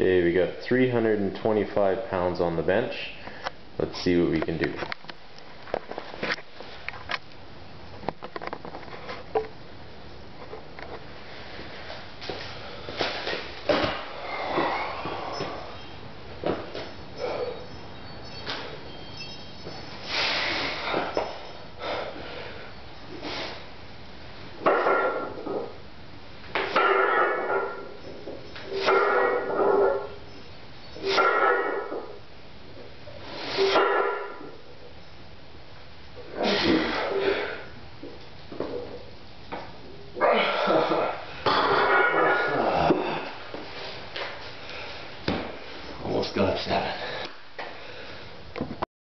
Okay, we got 325 pounds on the bench. Let's see what we can do. let's go upstairs.